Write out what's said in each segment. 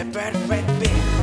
the perfect beat.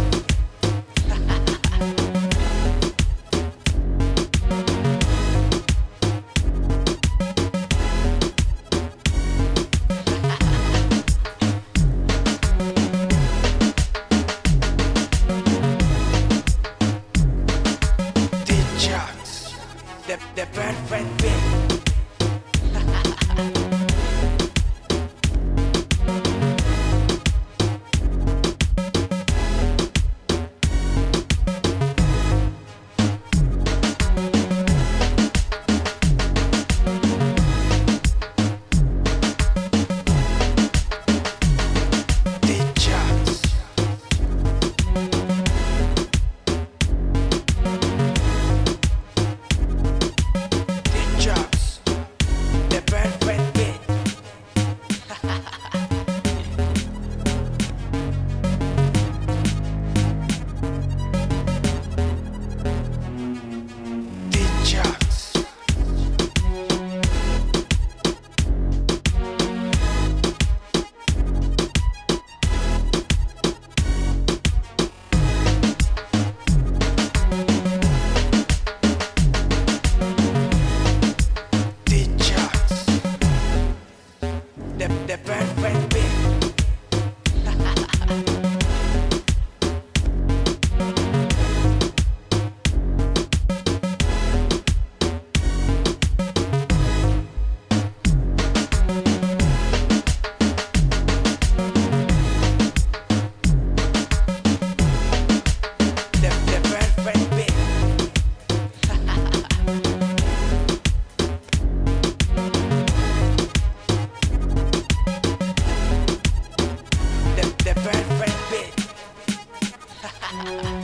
Bye.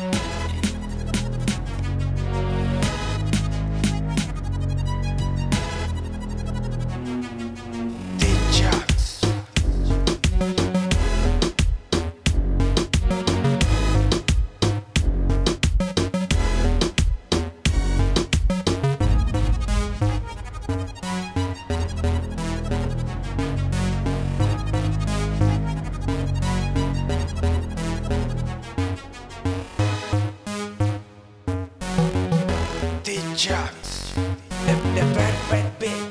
jobs. The, the bad, bad, bad.